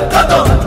Pato.